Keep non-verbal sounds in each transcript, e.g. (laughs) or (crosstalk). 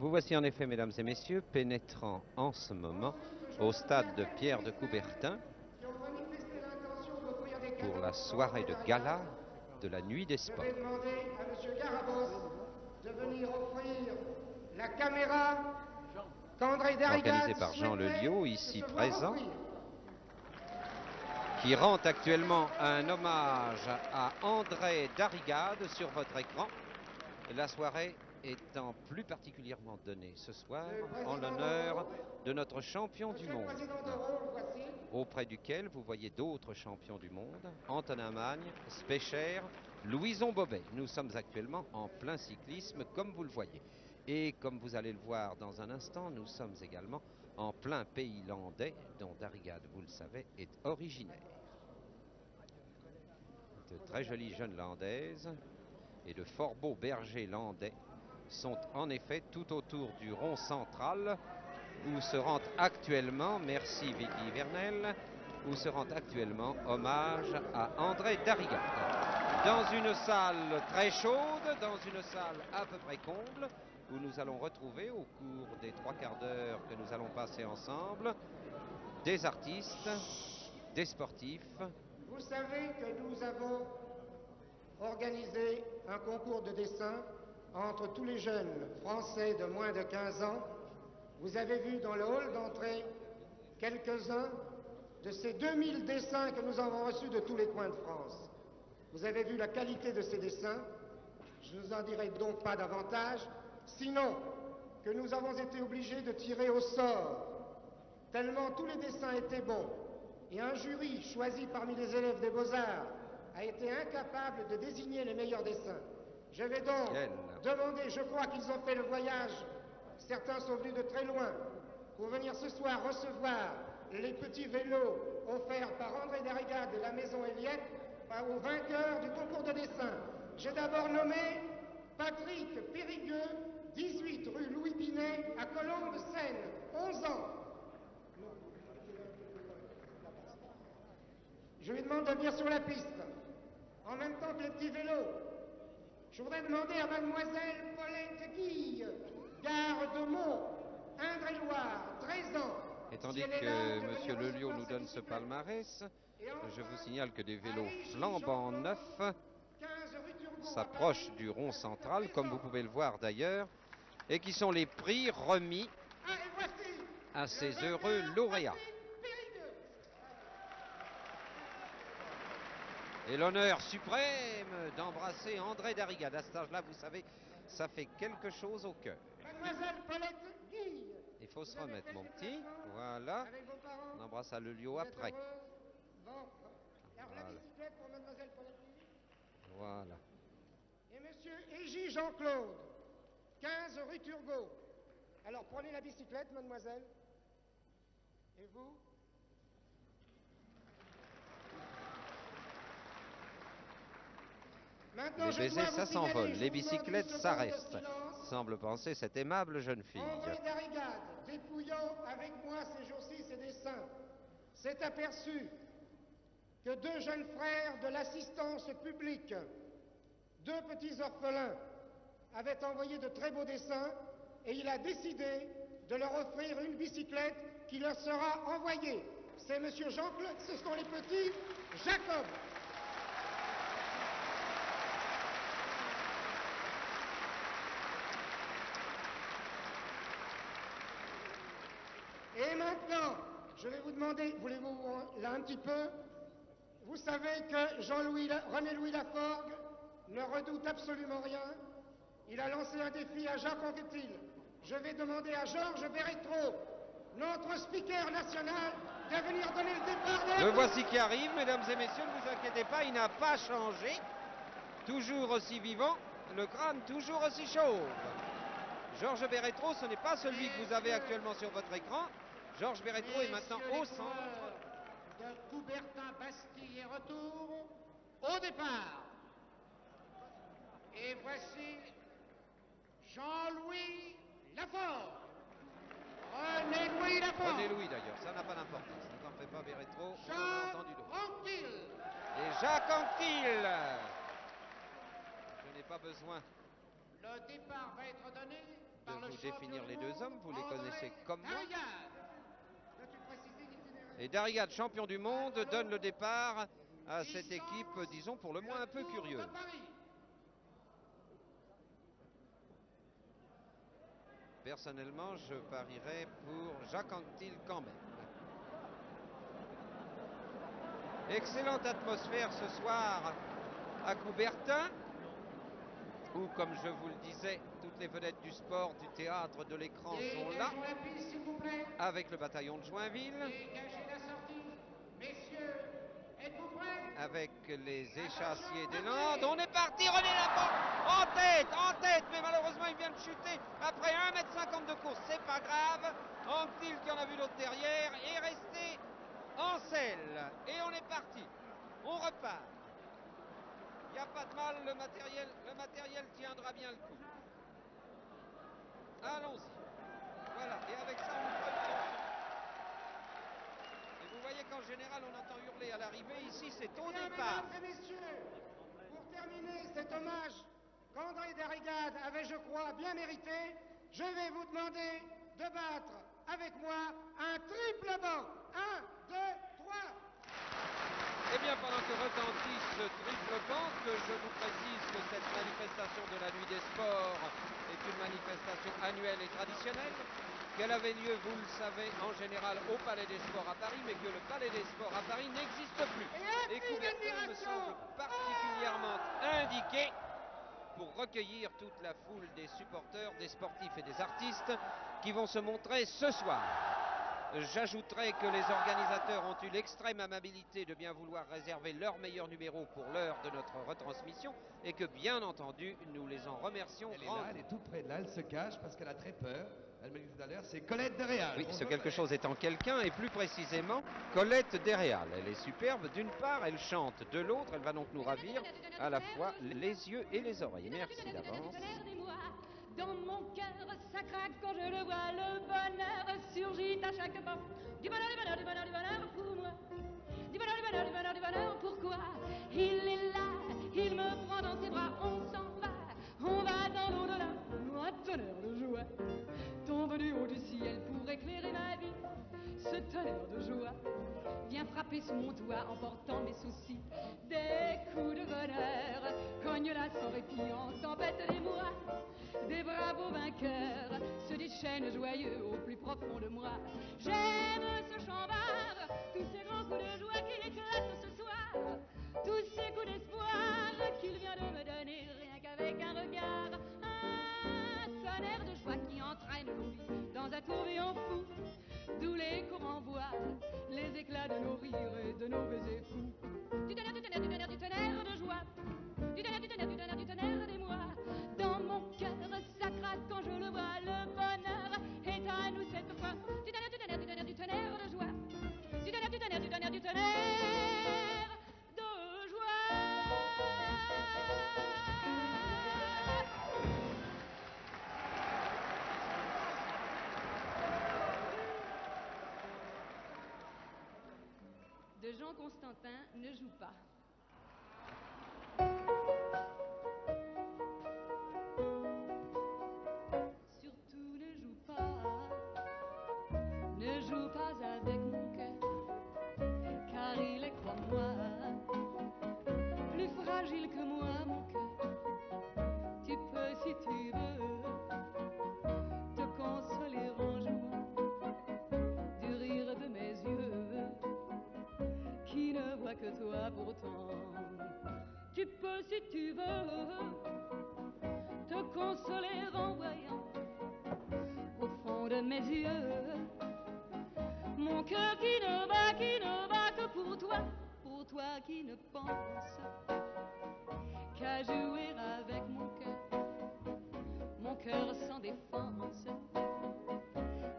Vous voici en effet, mesdames et messieurs, pénétrant en ce moment au stade de Pierre de Coubertin pour la soirée de gala de la Nuit des Sports. Je vais demander à M. Garabos de venir offrir la caméra Organisée par Jean souhaitait Lelio, ici présent. qui rend actuellement un hommage à André Darrigade sur votre écran. La soirée étant plus particulièrement donnée ce soir en l'honneur de notre champion du monde, auprès duquel vous voyez d'autres champions du monde, Antonin Magne, Specher, Louison Bobet. Nous sommes actuellement en plein cyclisme, comme vous le voyez. Et comme vous allez le voir dans un instant, nous sommes également en plein pays landais, dont Darrigade, vous le savez, est originaire. De très jolies jeunes landaises et de fort beaux bergers landais sont en effet tout autour du rond central où se rend actuellement, merci Vicky Vernel, où se rend actuellement hommage à André Darrigade. Dans une salle très chaude, dans une salle à peu près comble, où nous allons retrouver au cours des trois quarts d'heure que nous allons passer ensemble, des artistes, des sportifs, Vous savez que nous avons organisé un concours de dessin entre tous les jeunes français de moins de 15 ans. Vous avez vu dans le hall d'entrée quelques-uns de ces 2000 dessins que nous avons reçus de tous les coins de France. Vous avez vu la qualité de ces dessins. Je ne vous en dirai donc pas davantage, sinon que nous avons été obligés de tirer au sort tellement tous les dessins étaient bons, et un jury choisi parmi les élèves des beaux-arts a été incapable de désigner les meilleurs dessins. Je vais donc Quel demander, je crois qu'ils ont fait le voyage, certains sont venus de très loin, pour venir ce soir recevoir les petits vélos offerts par André Darrigade de la maison Eliette par- aux vainqueurs du concours de dessin. J'ai d'abord nommé Patrick Périgueux, 18 rue Louis Binet, à Colombes-Seine, 11 ans. Je lui demande de venir sur la piste, en même temps que les petits vélos. Je voudrais demander à mademoiselle Paulette Guille, gare de Mont, Indre-et-Loire, 13 ans. Et tandis Si que M. venir Lelio recevoir nous donne ce palmarès, je vous signale que des vélos Marie-Gilles flambant Jean-Claude, neufs 15 rue Turgot, à s'approchent du rond central, 13 comme vous pouvez le voir d'ailleurs, et qui sont les prix remis Ah, à ces heureux lauréats. Patrick Périgueux. Et l'honneur suprême d'embrasser André Darrigade. À cet âge-là, vous savez, ça fait quelque chose au cœur. Mademoiselle Paulette Guille. Il faut se remettre, mon petit. Voilà. Avec vos parents On embrasse à Lelio après. heureuse Bon. Alors la Voilà. bicyclette pour Mademoiselle Paulette Guille. Voilà. Et Monsieur Égy Jean-Claude, 15 rue Turgot. Alors prenez la bicyclette, mademoiselle. Et vous? Les baisers, ça s'envole. Les bicyclettes, ça reste. Semble penser cette aimable jeune fille. André Darrigade, dépouillant avec moi ces jours-ci ses dessins, s'est aperçu que deux jeunes frères de l'assistance publique, deux petits orphelins, avaient envoyé de très beaux dessins et il a décidé de leur offrir une bicyclette qui leur sera envoyée. C'est Monsieur Jean-Claude, ce sont les petits Jacob. Et maintenant, je vais vous demander, voulez-vous euh, là un petit peu? Vous savez que Jean-Louis, René-Louis Laforgue ne redoute absolument rien. Il a lancé un défi à Jacques Anquetil. Je vais demander à Georges Berretro, notre speaker national, de venir donner le départ de la Le voici qui arrive, mesdames et messieurs, ne vous inquiétez pas, il n'a pas changé. Toujours aussi vivant, le crâne toujours aussi chauve. Georges Berretro, ce n'est pas celui que vous avez actuellement sur votre écran. Georges Berretro est maintenant au centre. De Coubertin, Bastille et retour au départ. Et voici Jean-Louis Lafort. René-Louis Lafort. René Louis d'ailleurs, ça n'a pas d'importance. Ne t'en fais pas, d'autres. Jean Anquil. Et Jacques Anquil Je n'ai pas besoin Le départ va être donné de vous définir les deux hommes, vous les connaissez comme moi. Et Darigade, champion du monde, donne le départ à cette équipe, disons, pour le moins un peu curieuse. Personnellement, je parierais pour Jacques Anquetil quand même. Excellente atmosphère ce soir à Coubertin, où, comme je vous le disais, toutes les vedettes du sport, du théâtre, de l'écran sont là, avec le bataillon de Joinville, avec les échassiers des Landes. On est parti, René Laporte, en tête, en tête, mais malheureusement il vient de chuter. Après 1m50 de course, c'est pas grave. Anctil qui en a vu l'autre derrière est resté en selle. Et on est parti, on repart. N'y a pas de mal, le matériel, le matériel tiendra bien le coup. Allons-y. Voilà, et avec ça, on Et vous voyez qu'en général, on entend hurler à l'arrivée. Ici, c'est au départ. Mesdames et messieurs, pour terminer cet hommage qu'André Darrigade avait, je crois, bien mérité, je vais vous demander de battre avec moi un triple banc. Un, deux, trois. Eh bien, pendant que retentit ce triple que je vous précise que cette manifestation de la nuit des sports est une manifestation annuelle et traditionnelle, qu'elle avait lieu, vous le savez, en général au Palais des Sports à Paris, mais que le Palais des Sports à Paris n'existe plus. Et Coubertin me semble particulièrement indiqué pour recueillir toute la foule des supporters, des sportifs et des artistes qui vont se montrer ce soir. J'ajouterai que les organisateurs ont eu l'extrême amabilité de bien vouloir réserver leur meilleur numéro pour l'heure de notre retransmission et que bien entendu nous les en remercions. Elle est là, elle est toute près de là, elle se cache parce qu'elle a très peur. Elle me dit tout à l'heure, c'est Colette de Réal. Oui, ce quelque chose étant quelqu'un, et plus précisément Colette Desréal. Elle est superbe, d'une part, elle chante de l'autre, elle va donc nous ravir à la fois les yeux et les oreilles. Merci d'avance. Dans mon cœur, ça craque quand je le vois, le bonheur surgit à chaque pas. Du bonheur, du bonheur, du bonheur, du bonheur pour moi. Du bonheur, du bonheur, du bonheur, du bonheur, pourquoi Il est là, il me prend dans ses bras, on s'en va, on va dans l'au-delà. Un tonnerre de joie, tombe du haut du ciel pour éclairer ma vie. Ce tonnerre de joie vient frapper sous mon toit en portant mes soucis. Des coups de bonheur cognent là sans répit en tempête des mois. Déchaînent joyeux au plus profond de moi. J'aime ce chambard, tous ces grands coups de joie qu'il éclate ce soir. Tous ces coups d'espoir qu'il vient de me donner rien qu'avec un regard. Un tonnerre de joie qui entraîne dans un tourbillon fou. D'où les courants voient les éclats de nos rires et de nos baisers fous. Du tonnerre, du tonnerre, du tonnerre, du tonnerre de joie. Du tonnerre, du tonnerre, du tonnerre, du tonnerre des mon cœur, quand je le vois. Le bonheur est à nous cette fois. Du tonnerre, du tonnerre, du tonnerre, du tonnerre de joie. Du tonnerre, du tonnerre, du tonnerre, du tonnerre de joie. de Jean Constantin ne joue pas. Tu peux, si tu veux, te consoler en voyant au fond de mes yeux mon cœur qui ne bat, qui ne bat que pour toi, pour toi qui ne pense qu'à jouer avec mon cœur, mon cœur sans défense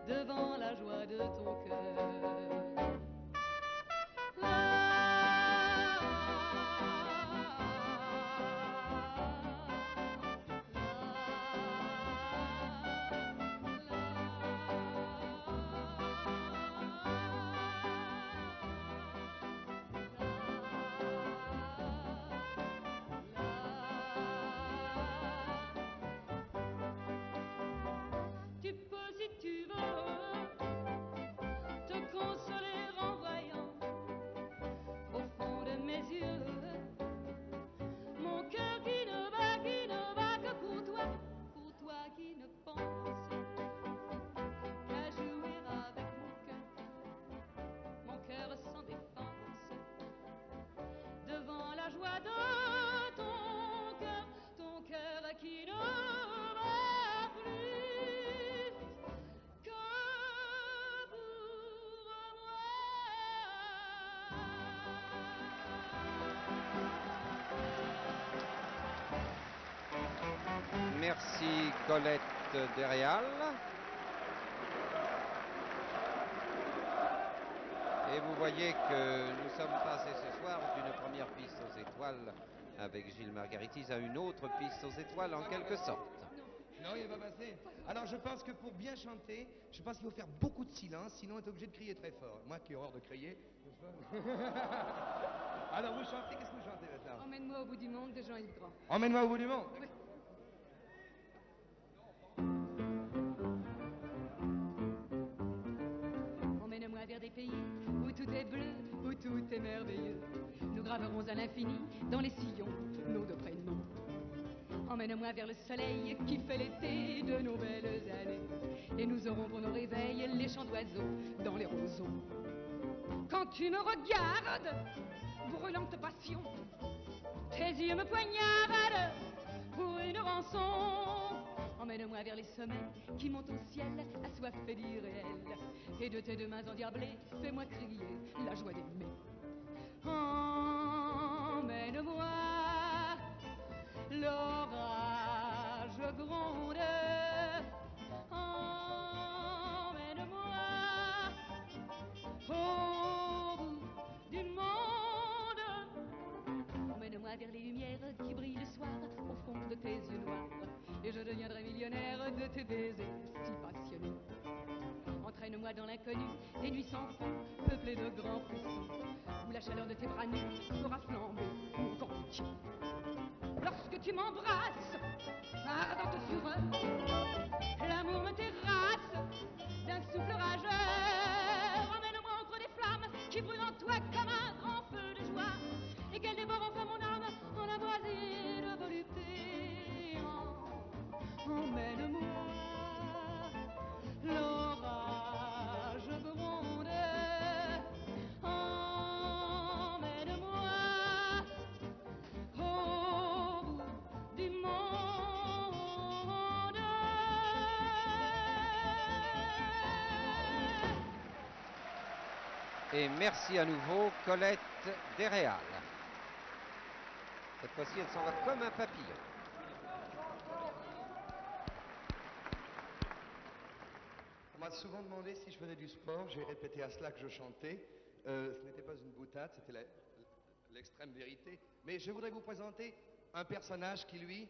devant la joie de ton cœur. joie de ton cœur, ton cœur qui ne plus que pour moi. Merci Colette Derrial. Et vous voyez que nous sommes passés ce soir d'une première piste aux étoiles avec Gilles Margaritis à une autre piste aux étoiles en quelque sorte. Non, il va passer. Alors je pense que pour bien chanter, je pense qu'il faut faire beaucoup de silence, sinon on est obligé de crier très fort. Moi qui ai horreur de crier. (laughs) Alors vous chantez, qu'est-ce que vous chantez maintenant Emmène-moi au bout du monde de Jean-Yves Grand. Emmène-moi au bout du monde? Oui. Tout est merveilleux. Nous graverons à l'infini dans les sillons nos deux prénoms. Emmène-moi vers le soleil qui fait l'été de nos belles années. Et nous aurons pour nos réveils les chants d'oiseaux dans les roseaux. Quand tu me regardes, brûlante passion, tes yeux me poignardent pour une rançon. Emmène-moi vers les sommets qui montent au ciel, assoiffés d'irréel. Et de tes deux mains endiablées, fais-moi crier la joie d'aimer. Emmène-moi, l'orage gronde. Tes baisers si passionnés. Entraîne-moi dans l'inconnu, des nuits sans fond, peuplées de grands frissons, où la chaleur de tes bras nus fera flamber mon corps. Lorsque tu m'embrasses, ardente fureur, l'amour me terrasse d'un souffle rageur. Emmène-moi au creux des flammes qui brûlent en toi comme un grand feu de joie, et qu'elles dévorent enfin mon âme en aboisée de volupté. Emmène-moi, Et merci à nouveau Colette Desréal. Cette fois-ci, elle s'en va comme un papillon. On m'a souvent demandé si je faisais du sport. J'ai répété à cela que je chantais. Euh, ce n'était pas une boutade, c'était l'extrême vérité. Mais je voudrais vous présenter un personnage qui, lui,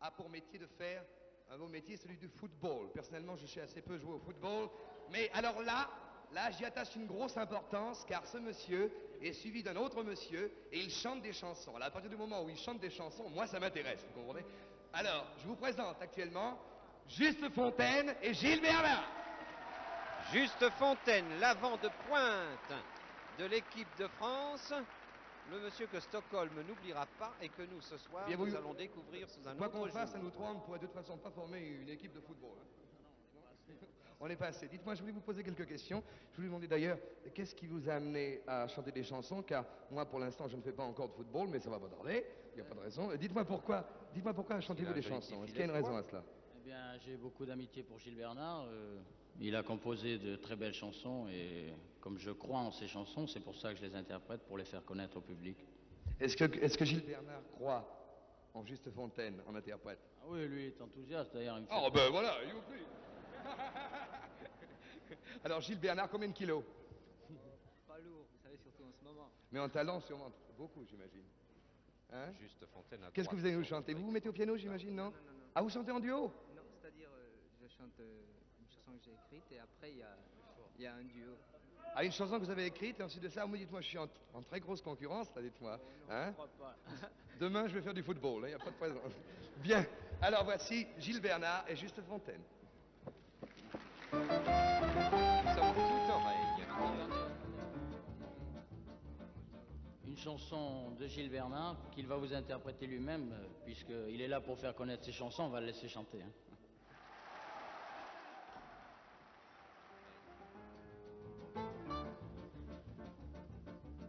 a pour métier de faire un beau métier, celui du football. Personnellement, je sais assez peu jouer au football. Mais alors là, là, j'y attache une grosse importance, car ce monsieur est suivi d'un autre monsieur et il chante des chansons. Alors, à partir du moment où il chante des chansons, moi, ça m'intéresse, vous comprenez? Alors, je vous présente actuellement Juste Fontaine et Gilles Bernard. Juste Fontaine, l'avant de pointe de l'équipe de France. Le monsieur que Stockholm n'oubliera pas et que nous, ce soir, Bien, nous vous- allons découvrir sous un Quoi autre qu'on fasse, à nous trois, on ne pourrait de toute façon pas former une équipe de football. hein. On est passé. Dites-moi, je voulais vous poser quelques questions. Je voulais vous demander d'ailleurs, qu'est-ce qui vous a amené à chanter des chansons? Car moi, pour l'instant, je ne fais pas encore de football, mais ça va pas tarder. Il n'y a pas de raison. Euh, Dites-moi pourquoi, dites-moi pourquoi chantez-vous des chansons? Est-ce qu'il y a une raison à cela? Eh bien, j'ai beaucoup d'amitié pour Gilles Bernard. euh, il a composé de très belles chansons et comme je crois en ses chansons, c'est pour ça que je les interprète pour les faire connaître au public. Est-ce que, Gilles Bernard croit en Juste Fontaine, en interprète? Ah oui, lui est enthousiaste d'ailleurs. Oh ben voilà, youpi (laughs) Alors Gilles Bernard, combien de kilos Pas lourd, vous savez, surtout en ce moment. Mais en talent, sûrement beaucoup, j'imagine. Hein Juste Fontaine à Qu'est-ce que vous allez nous chanter Vous vous mettez au piano, j'imagine, non Non, non, non. Ah, vous chantez en duo? Non, c'est-à-dire, euh, je chante euh, une chanson que j'ai écrite et après, il y a, il y a un duo. Ah, une chanson que vous avez écrite, et ensuite de ça, vous me dites, moi, je suis en, en très grosse concurrence, là, dites-moi. Hein Je crois pas. (laughs) Demain, je vais faire du football, il n'y a pas de présent. Bien, alors voici Gilles Bernard et Juste Fontaine. Chanson de Gilles Bernard qu'il va vous interpréter lui-même, euh, puisqu'il est là pour faire connaître ses chansons, on va le laisser chanter. hein.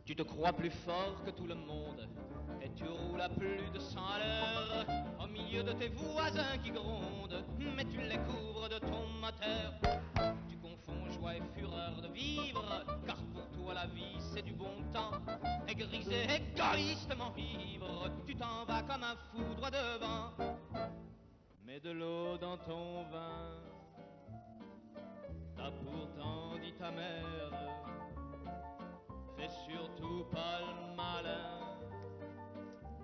Tu te crois plus fort que tout le monde et tu roules à plus de 100 à l'heure au milieu de tes voisins qui grondent, mais tu les couvres de ton moteur. Tu confonds joie et fureur de vivre, car pour toi la vie c'est bon temps. Et grisé, égoïstement ivre, tu t'en vas comme un fou droit devant. mets de l'eau dans ton vin. T'as pourtant dit ta mère, fais surtout pas le malin.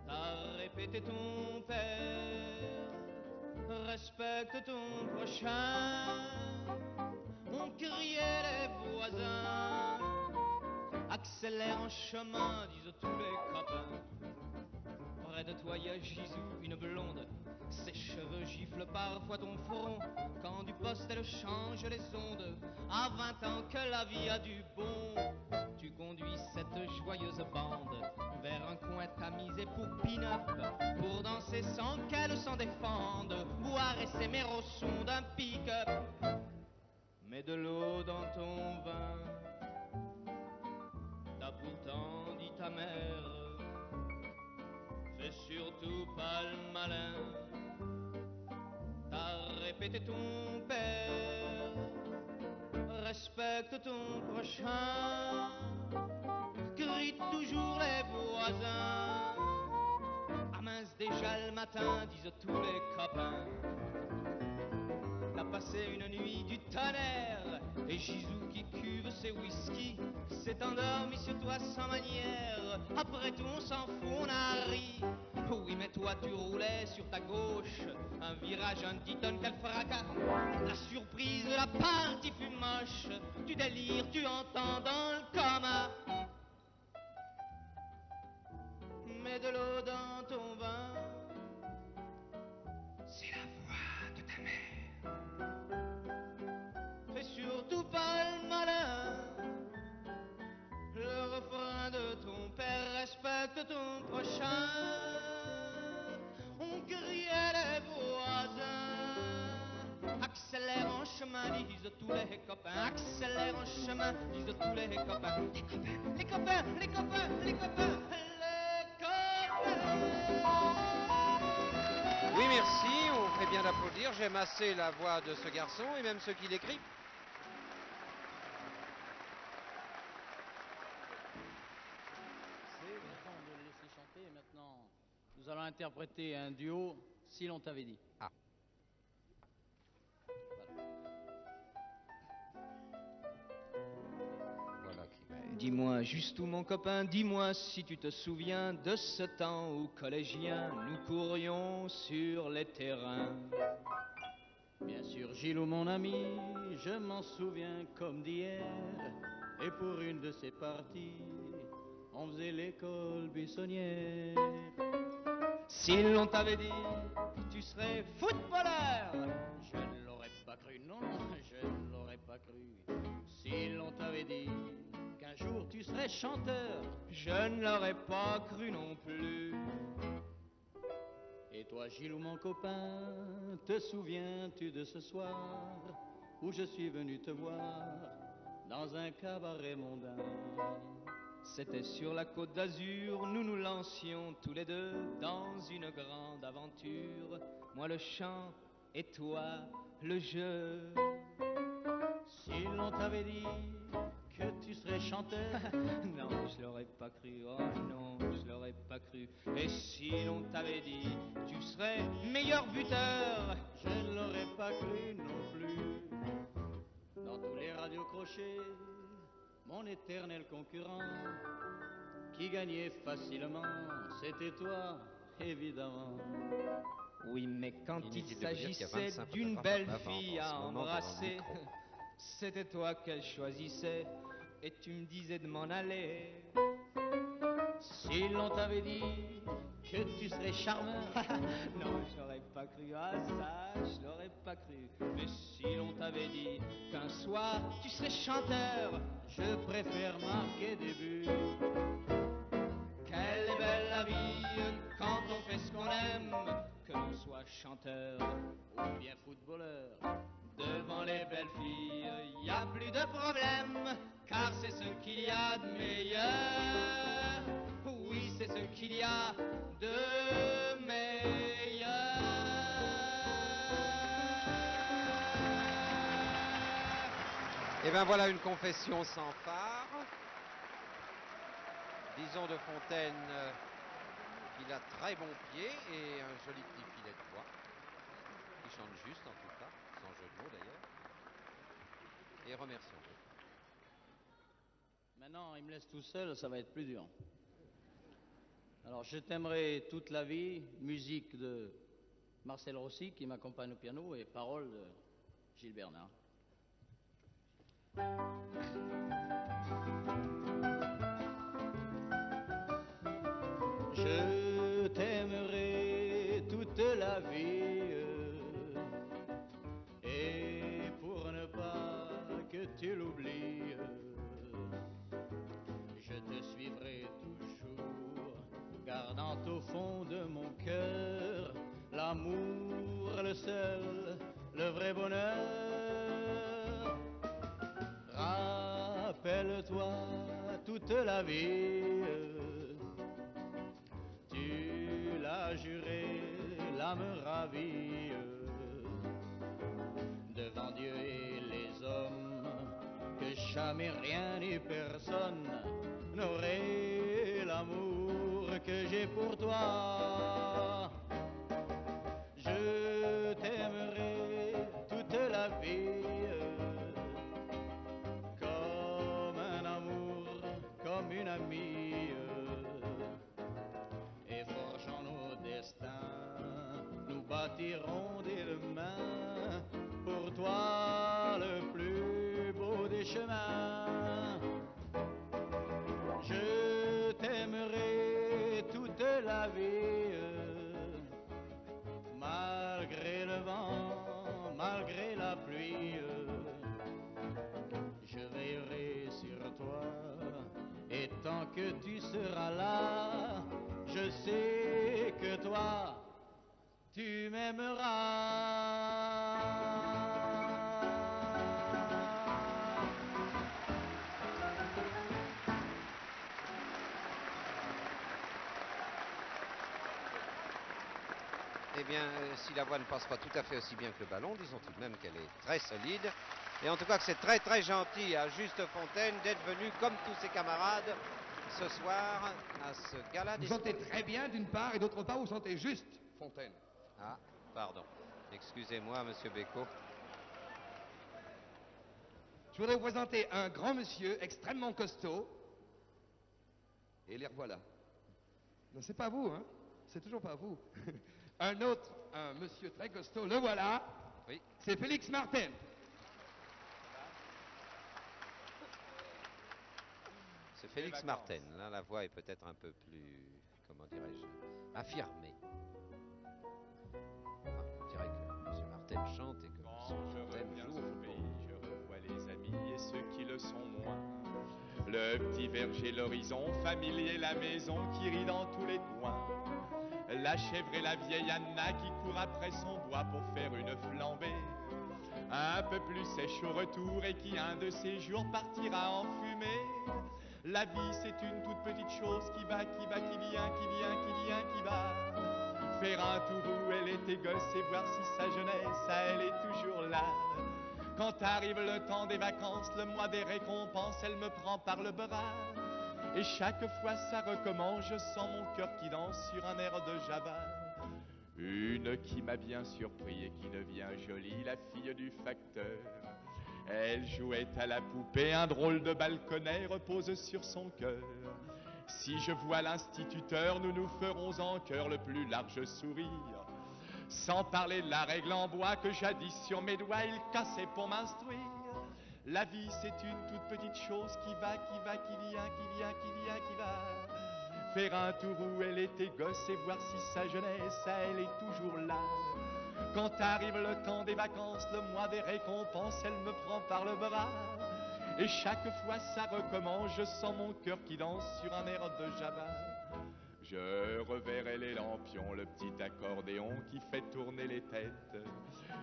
T'as répété ton père, respecte ton prochain. On criait les voisins, accélère en chemin, disent tous les copains. Près de toi y a Gisou, une blonde. Ses cheveux giflent parfois ton front. Quand du poste elle change les ondes. À 20 ans que la vie a du bon. Tu conduis cette joyeuse bande vers un coin tamisé pour pin-up. Pour danser sans qu'elle s'en défende. Boire et s'aimer au d'un pick-up. Mets de l'eau dans ton vin. Pourtant dit ta mère. Fais surtout pas le malin. T'as répété ton père. Respecte ton prochain. Crie toujours les voisins. Ah mince, déjà le matin, disent tous les copains. Passé une nuit du tonnerre. Et Gisou qui cuve ses whisky S'est endormi sur toi sans manière. Après tout on s'en fout, on a ri. Oui mais toi tu roulais sur ta gauche. Un virage, un petit tonne, quel fracas. La surprise de la partie fut moche. Tu délires, tu entends dans le coma. Mets de l'eau dans ton vin. C'est la Fais surtout pas le malin. Le refrain de ton père respecte ton prochain. On criait les voisins. Accélère en chemin, disent tous les copains. Accélère en chemin, disent tous les copains. Les copains, les copains, les copains, les copains, les copains. Oui, merci. Bien d'applaudir. J'aime assez la voix de ce garçon et même ceux qui l'écrivent. C'est le temps de le laisser chanter. Et maintenant, nous allons interpréter un duo, si l'on t'avait dit. Ah. Dis-moi juste où mon copain, dis-moi si tu te souviens de ce temps où collégiens nous courions sur les terrains. Bien sûr, Gilou, mon ami, je m'en souviens comme d'hier. Et pour une de ces parties, on faisait l'école buissonnière. Si l'on t'avait dit que tu serais footballeur, serais chanteur, je ne l'aurais pas cru non plus. et toi, Gilou, mon copain, te souviens-tu de ce soir où je suis venu te voir dans un cabaret mondain? C'était sur la côte d'Azur, nous nous lancions tous les deux dans une grande aventure. Moi le chant et toi le jeu. Si l'on t'avait dit que tu serais chanteur, (laughs) non, je l'aurais pas cru, oh non, je l'aurais pas cru. Et si l'on t'avait dit, tu serais meilleur buteur, je ne l'aurais pas cru non plus. Dans tous les radios crochets, mon éternel concurrent, qui gagnait facilement, c'était toi, évidemment. Oui, mais quand il s'agissait 25 d'une belle fille à embrasser, c'était toi qu'elle choisissait et tu me disais de m'en aller. Si l'on t'avait dit que tu serais charmeur, (laughs) non, je l'aurais pas cru à ça, je l'aurais pas cru. Mais si l'on t'avait dit qu'un soir tu serais chanteur, je préfère marquer des buts. quelle est belle la vie quand on fait ce qu'on aime, que l'on soit chanteur ou bien footballeur. Devant les belles filles, y a plus de problème, car c'est ce qu'il y a de meilleur. Oui, c'est ce qu'il y a de meilleur. Et ben voilà une confession sans phare. Disons de Fontaine euh, qu'il a très bon pied et un joli petit filet de poids. chante juste en tout cas, sans jeu de mots d'ailleurs. Et remercions-le. Maintenant, il me laisse tout seul, ça va être plus dur. Alors, je t'aimerai toute la vie, musique de Marcel Rossi qui m'accompagne au piano et paroles de Gilles Bernard. De mon cœur. L'amour, le seul, le vrai bonheur. Rappelle-toi toute la vie, tu l'as juré, l'âme ravie, devant Dieu et les hommes, que jamais rien ni personne n'aurait l'amour que j'ai pour toi. Je t'aimerai toute la vie comme un amour, comme une amie et forgeant nos destins, nous bâtirons dès bien, euh, si la voix ne passe pas tout à fait aussi bien que le ballon, disons tout de même qu'elle est très solide. Et en tout cas que c'est très très gentil à Juste Fontaine d'être venu, comme tous ses camarades, ce soir à ce gala des Vous sentez très bien d'une part et d'autre part vous sentez juste Fontaine. Ah, pardon. Excusez-moi, monsieur Bécaud. Je voudrais vous présenter un grand monsieur extrêmement costaud. Et les revoilà. Non, c'est pas vous, hein C'est toujours pas vous. (laughs) un autre, un monsieur très costaud, le voilà. Oui. C'est Félix Martin. C'est Félix Martin. Là, la voix est peut-être un peu plus, comment dirais-je, affirmée. On dirait que monsieur Martin chante et que Quand monsieur je Fontaine reviens joue au au pays, football. je revois les amis et ceux qui le sont moins. Le petit verger, l'horizon familier, la maison qui rit dans tous les coins. La chèvre et la vieille Anna qui court après son bois pour faire une flambée. Un peu plus sèche au retour et qui un de ces jours partira en fumée. La vie c'est une toute petite chose qui va, qui va, qui vient, qui vient, qui vient, qui va. Faire un tour où elle était gosse et voir si sa jeunesse, elle est toujours là. Quand arrive le temps des vacances, le mois des récompenses, elle me prend par le bras. Et chaque fois ça recommence, je sens mon cœur qui danse sur un air de Java. Une qui m'a bien surpris et qui devient jolie, la fille du facteur. Elle jouait à la poupée, un drôle de balconnet repose sur son cœur. Si je vois l'instituteur, nous nous ferons en cœur le plus large sourire. Sans parler de la règle en bois que jadis sur mes doigts il cassait pour m'instruire. La vie c'est une toute petite chose qui va, qui va, qui vient, qui vient, qui vient, qui va. Faire un tour où elle était gosse et voir si sa jeunesse, elle est toujours là. Quand arrive le temps des vacances, le mois des récompenses, elle me prend par le bras. Et chaque fois ça recommence, je sens mon cœur qui danse sur un air de Java. Je reverrai les lampions, le petit accordéon qui fait tourner les têtes.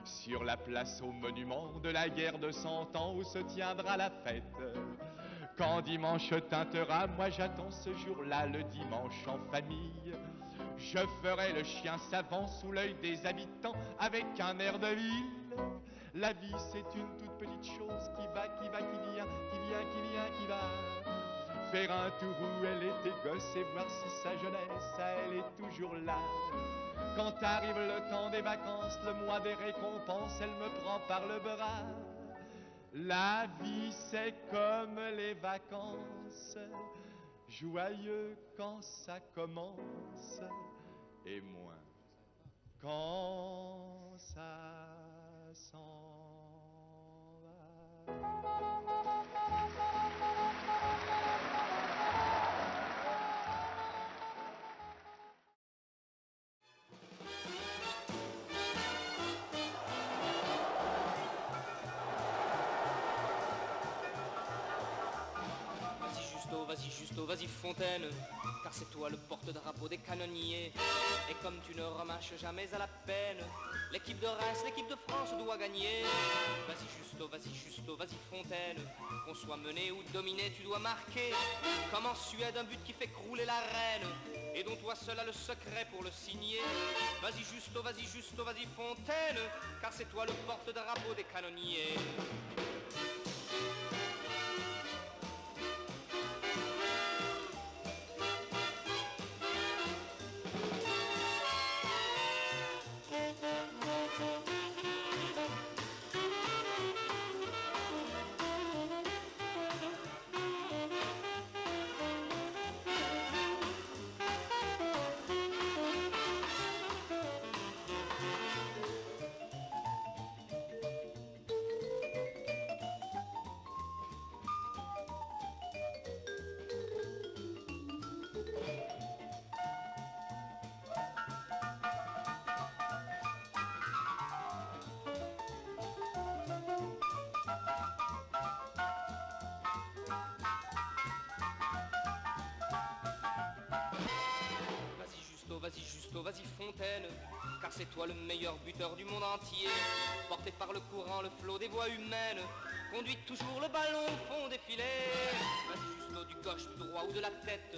Sur la place au monument de la guerre de cent ans où se tiendra la fête. Quand dimanche teintera, moi j'attends ce jour-là, le dimanche en famille. Je ferai le chien savant sous l'œil des habitants avec un air de ville. La vie c'est une toute petite chose qui va, qui va, qui vient, qui vient, qui vient, qui va. Faire un tour où elle était gosse et voir si sa jeunesse, elle est toujours là. Quand arrive le temps des vacances, le mois des récompenses, elle me prend par le bras. La vie c'est comme les vacances, joyeux quand ça commence et moins quand ça s'en Vas-y Vas-y Justo, vas-y Fontaine, car c'est toi le porte-drapeau des canonniers. Et comme tu ne remâches jamais à la peine, l'équipe de Reims, l'équipe de France doit gagner. Vas-y Justo, vas-y Justo, vas-y Fontaine, qu'on soit mené ou dominé, tu dois marquer. Comme en Suède, un but qui fait crouler la reine, et dont toi seul as le secret pour le signer. Vas-y Justo, vas-y Justo, vas-y Fontaine, car c'est toi le porte-drapeau des canonniers. Car c'est toi le meilleur buteur du monde entier. Porté par le courant, le flot des voies humaines, conduit toujours le ballon au fond des filets. Vas-y Justo, du gauche, du droit ou de la tête,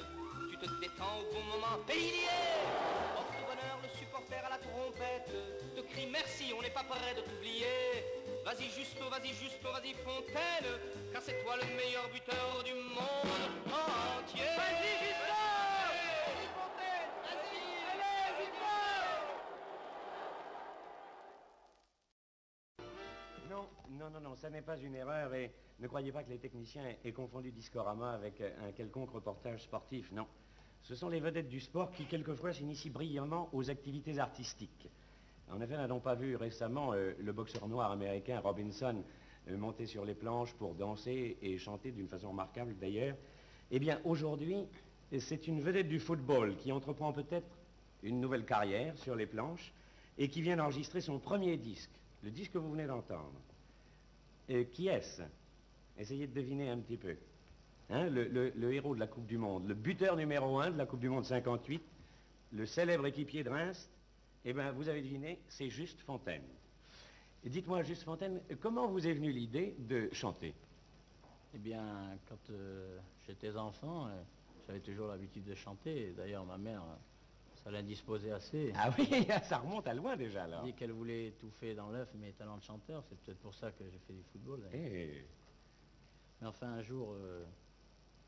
tu te détends au bon moment et il y est Porte bonheur, le supporter à la trompette, te crie merci, on n'est pas prêt de t'oublier. Vas-y Justo, vas-y Justo, vas-y Fontaine, car c'est toi le meilleur buteur du monde entier. Non, non, non, ça n'est pas une erreur et ne croyez pas que les techniciens aient confondu Discorama avec euh, un quelconque reportage sportif, non. Ce sont les vedettes du sport qui quelquefois s'initient brillamment aux activités artistiques. En effet, n'avons pas vu récemment euh, le boxeur noir américain Robinson euh, monter sur les planches pour danser et chanter d'une façon remarquable d'ailleurs. Eh bien, aujourd'hui, c'est une vedette du football qui entreprend peut-être une nouvelle carrière sur les planches et qui vient d'enregistrer son premier disque, le disque que vous venez d'entendre. Euh, qui est-ce? Essayez de deviner un petit peu. Hein, le, héros de la Coupe du Monde, le buteur numéro un de la Coupe du Monde 58, le célèbre équipier de Reims, eh bien, vous avez deviné, c'est Juste Fontaine. Dites-moi, Juste Fontaine, comment vous est venue l'idée de chanter? Eh bien, quand euh, j'étais enfant, euh, j'avais toujours l'habitude de chanter. D'ailleurs, ma mère, ça l'indisposait assez. Ah oui, (laughs) ça remonte à loin déjà, alors. Elle dit qu'elle voulait étouffer dans l'œuf mes talents de chanteur. C'est peut-être pour ça que j'ai fait du football. d'ailleurs. Eh, Mais enfin, un jour, euh,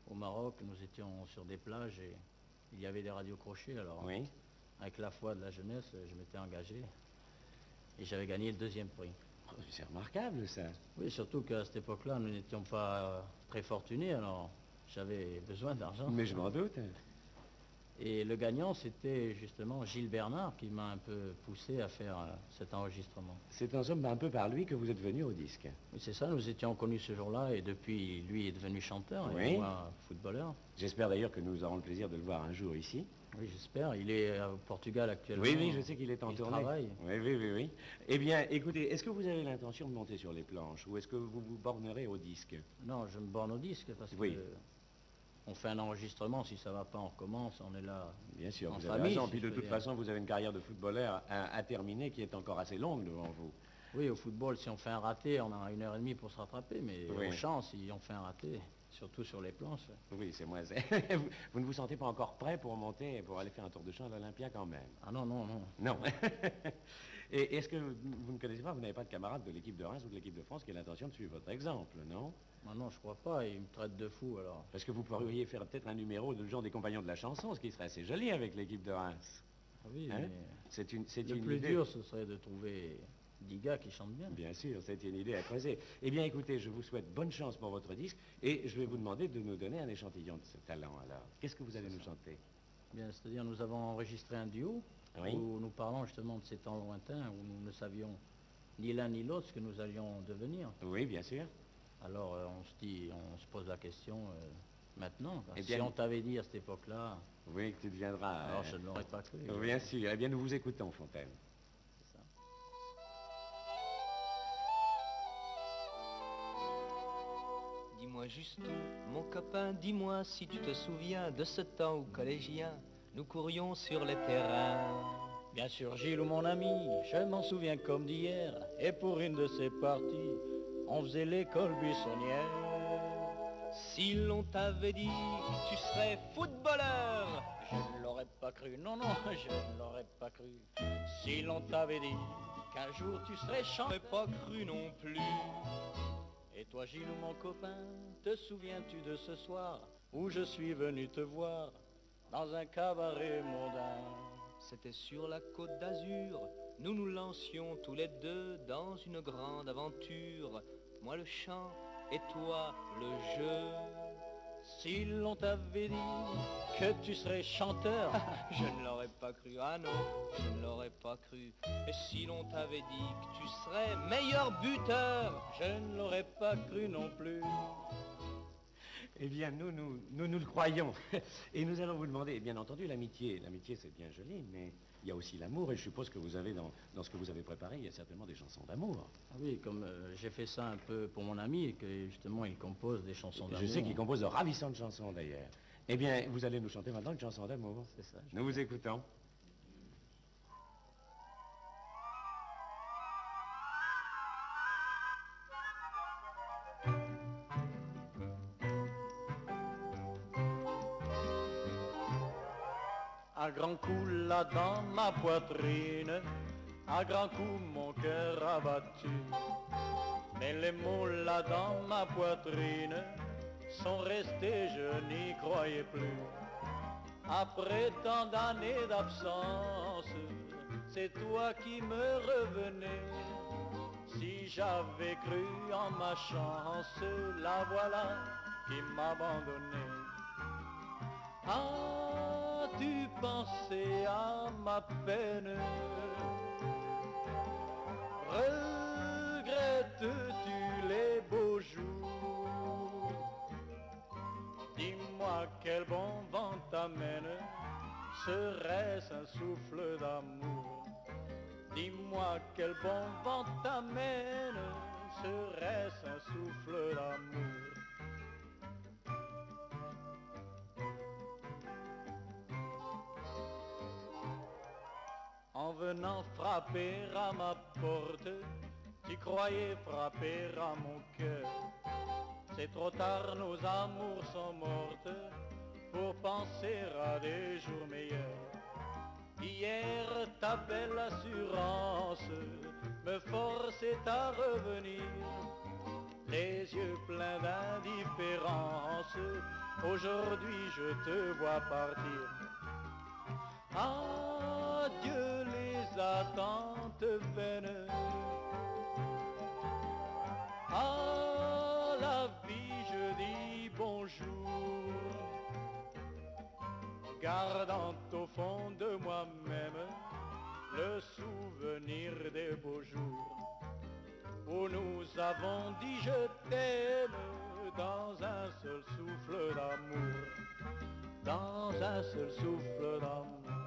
au Maroc, nous étions sur des plages et il y avait des radios crochets. Alors, oui. avec la foi de la jeunesse, je m'étais engagé et j'avais gagné le deuxième prix. Oh, C'est remarquable, ça. Oui, surtout qu'à cette époque-là, nous n'étions pas euh, très fortunés, alors j'avais besoin d'argent. Mais je m'en doute. Et le gagnant, c'était justement Gilles Bernard qui m'a un peu poussé à faire euh, cet enregistrement. C'est en somme un peu par lui que vous êtes venu au disque. Oui, c'est ça, nous étions connus ce jour-là et depuis, lui est devenu chanteur Oui. et moi footballeur. J'espère d'ailleurs que nous aurons le plaisir de le voir un jour ici. Oui, j'espère. Il est au Portugal actuellement. Oui, oui, je sais qu'il est en Il tournée. travaille. Oui, oui, oui, oui. Eh bien, écoutez, est-ce que vous avez l'intention de monter sur les planches ou est-ce que vous vous bornerez au disque? Non, je me borne au disque parce Oui. que on fait un enregistrement, si ça va pas, on recommence, on est là. Bien sûr, En vous avez famille, raison. si Puis de toute dire. façon, vous avez une carrière de footballeur à, à terminer qui est encore assez longue devant vous. Oui, au football, si on fait un raté, on a une heure et demie pour se rattraper, mais Oui. au champ, si on fait un raté, surtout sur les planches, Oui, c'est moins. (laughs) vous, vous ne vous sentez pas encore prêt pour monter et pour aller faire un tour de chant à l'Olympia quand même? Ah non, non, non. Non. (laughs) Et est-ce que vous, ne connaissez pas, vous n'avez pas de camarade de l'équipe de Reims ou de l'équipe de France qui a l'intention de suivre votre exemple, non? Non, je crois pas, il me traite de fou alors. Parce que vous pourriez faire peut-être un numéro de genre des compagnons de la chanson, ce qui serait assez joli avec l'équipe de Reims. Ah oui, Hein mais C'est une, c'est le une plus idée. dur, ce serait de trouver 10 gars qui chantent bien. Bien sûr, c'est une idée à creuser. Eh bien, écoutez, je vous souhaite bonne chance pour votre disque et je vais vous demander de nous donner un échantillon de ce talent. Alors, qu'est-ce que vous allez nous chanter? Bien, c'est-à-dire nous avons enregistré un duo Oui. où nous parlons justement de ces temps lointains où nous ne savions ni l'un ni l'autre ce que nous allions devenir. Oui, bien sûr. Alors euh, on se dit, on se pose la question euh, maintenant. Eh si bien- on t'avait dit à cette époque-là, Oui, que tu deviendras. alors euh, je ne l'aurais pas cru. Bien sûr. Eh bien, nous vous écoutons, Fontaine. C'est ça. Dis-moi juste tout, mon copain, dis-moi si tu te souviens de ce temps où collégien, nous courions sur les terrains. Bien sûr, Gilles ou mon ami, je m'en souviens comme d'hier. Et pour une de ces parties, on faisait l'école buissonnière. Si l'on t'avait dit que tu serais footballeur, Je ne l'aurais pas cru, non, non, (laughs) je ne l'aurais pas cru. Si l'on t'avait dit qu'un jour tu serais chanteur. pas cru non plus. Et toi, Gilles mon copain, te souviens-tu de ce soir où je suis venu te voir dans un cabaret mondain? C'était sur la côte d'Azur, nous nous lancions tous les deux dans une grande aventure. Moi le chant et toi le jeu. Si l'on t'avait dit que tu serais chanteur, (laughs) Je ne l'aurais pas cru, ah non, je ne l'aurais pas cru. Et si l'on t'avait dit que tu serais meilleur buteur, je ne l'aurais pas cru non plus. Eh bien, nous, nous, nous, nous le croyons. (laughs) Et nous allons vous demander, bien entendu, l'amitié. L'amitié, c'est bien joli, mais il y a aussi l'amour. Et je suppose que vous avez, dans, dans ce que vous avez préparé, il y a certainement des chansons d'amour. Ah oui, comme euh, j'ai fait ça un peu pour mon ami et que justement il compose des chansons d'amour. Je sais qu'il compose de ravissantes chansons, d'ailleurs. Eh bien, vous allez nous chanter maintenant une chanson d'amour. C'est ça. Nous vous écoutons. Là dans ma poitrine, à grand coup mon cœur abattu. Mais les mots là dans ma poitrine sont restés, je n'y croyais plus. Après tant d'années d'absence, c'est toi qui me revenais. Si j'avais cru en ma chance, la voilà qui m'abandonnait. As-tu pensé à ma peine? Regrettes-tu les beaux jours? Dis-moi quel bon vent t'amène. Serait-ce un souffle d'amour? Dis-moi quel bon vent t'amène. Serait-ce un souffle d'amour? En venant frapper à ma porte, tu croyais frapper à mon cœur. C'est trop tard, nos amours sont mortes pour penser à des jours meilleurs. Hier, ta belle assurance me forçait à revenir. Les yeux pleins d'indifférence, aujourd'hui je te vois partir. Attentes vaines. À la vie je dis bonjour. Gardant au fond de moi-même le souvenir des beaux jours où nous avons dit je t'aime dans un seul souffle d'amour, dans un seul souffle d'amour.